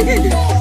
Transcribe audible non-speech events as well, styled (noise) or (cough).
Ха-ха-ха! (laughs)